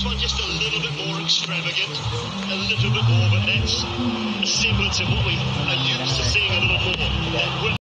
This one just a little bit more extravagant, a little bit more, but that's a semblance of what we've